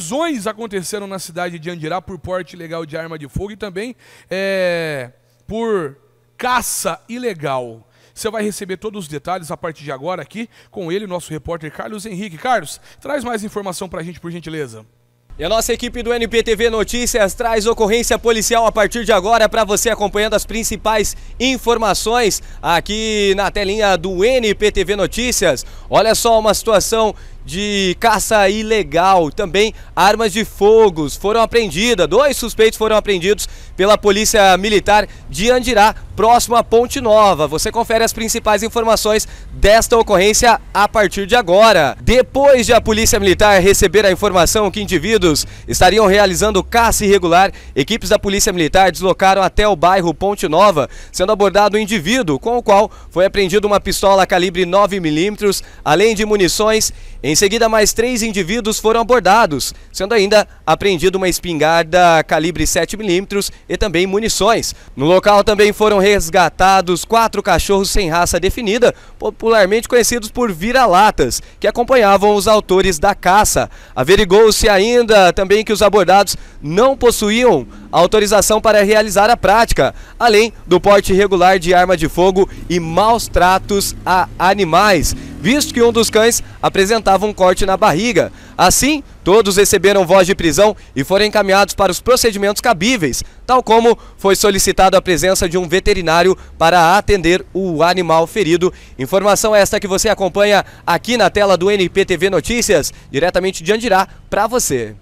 prisões aconteceram na cidade de Andirá por porte ilegal de arma de fogo e também é, por caça ilegal. Você vai receber todos os detalhes a partir de agora aqui com ele, nosso repórter Carlos Henrique. Carlos, traz mais informação para a gente, por gentileza. E a nossa equipe do NPTV Notícias traz ocorrência policial a partir de agora para você acompanhando as principais informações aqui na telinha do NPTV Notícias. Olha só uma situação de caça ilegal, também armas de fogos foram apreendidas. Dois suspeitos foram apreendidos pela Polícia Militar de Andirá, próximo à Ponte Nova. Você confere as principais informações desta ocorrência a partir de agora. Depois de a Polícia Militar receber a informação que indivíduos estariam realizando caça irregular, equipes da Polícia Militar deslocaram até o bairro Ponte Nova, sendo abordado um indivíduo com o qual foi apreendida uma pistola calibre 9mm, além de munições em seguida, mais três indivíduos foram abordados, sendo ainda apreendida uma espingarda calibre 7mm e também munições. No local também foram resgatados quatro cachorros sem raça definida, popularmente conhecidos por vira-latas, que acompanhavam os autores da caça. Averigou-se ainda também que os abordados não possuíam autorização para realizar a prática, além do porte irregular de arma de fogo e maus tratos a animais visto que um dos cães apresentava um corte na barriga. Assim, todos receberam voz de prisão e foram encaminhados para os procedimentos cabíveis, tal como foi solicitado a presença de um veterinário para atender o animal ferido. Informação esta que você acompanha aqui na tela do NPTV Notícias, diretamente de Andirá, para você.